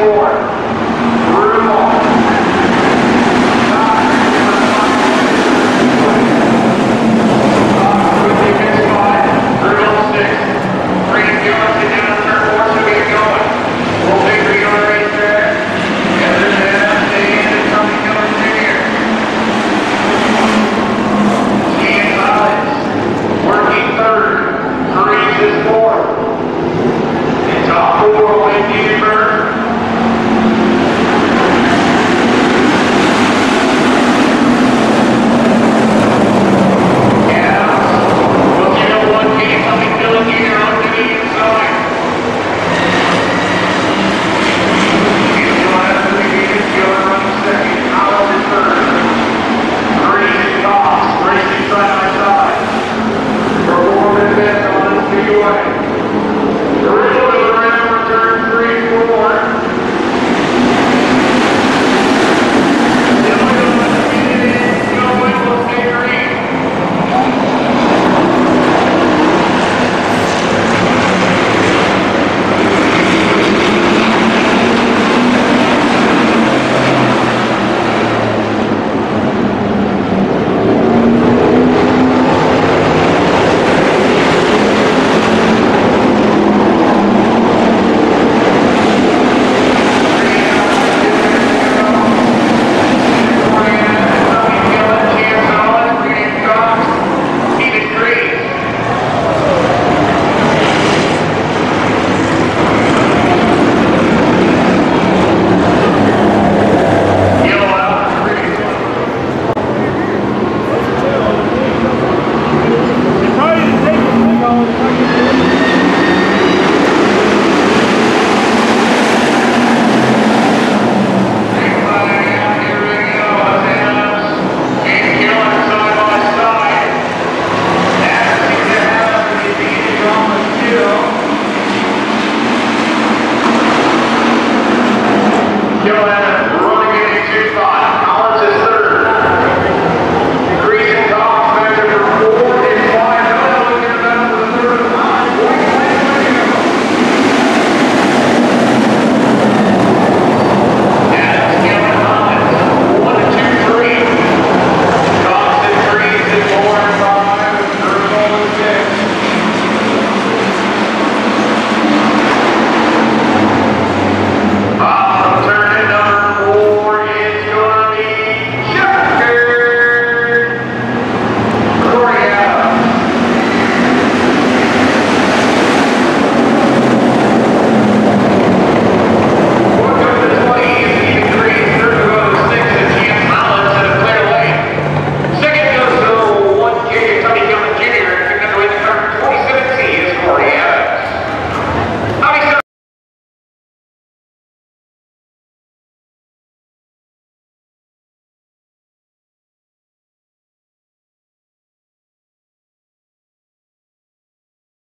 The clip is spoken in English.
Four.